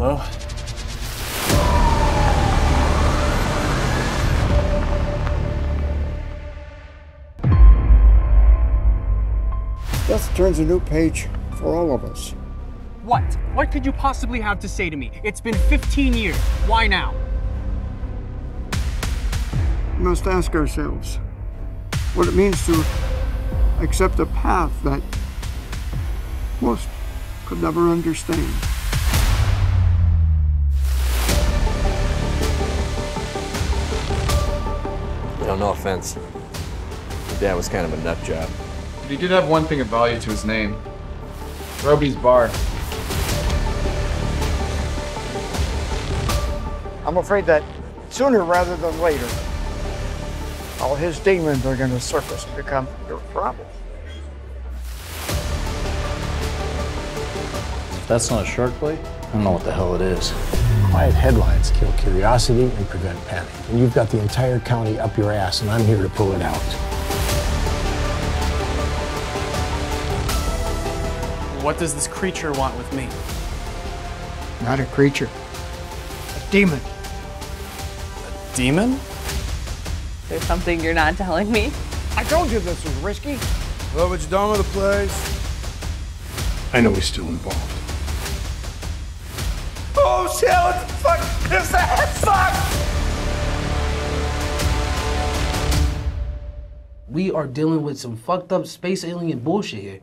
Hello? Death turns a new page for all of us. What? What could you possibly have to say to me? It's been 15 years. Why now? We must ask ourselves what it means to accept a path that most could never understand. No, no offense. Your dad was kind of a nut job. But he did have one thing of value to his name. Roby's Bar. I'm afraid that sooner rather than later, all his demons are going to surface and become your problem. If that's not a shark bite, I don't know what the hell it is. Quiet headlines kill curiosity and prevent panic. And you've got the entire county up your ass, and I'm here to pull it out. What does this creature want with me? Not a creature, a demon. A demon? There's something you're not telling me. I told you this was risky. Well, what you done with the place? I know he's still involved. Fuck? Fuck! We are dealing with some fucked up space alien bullshit here.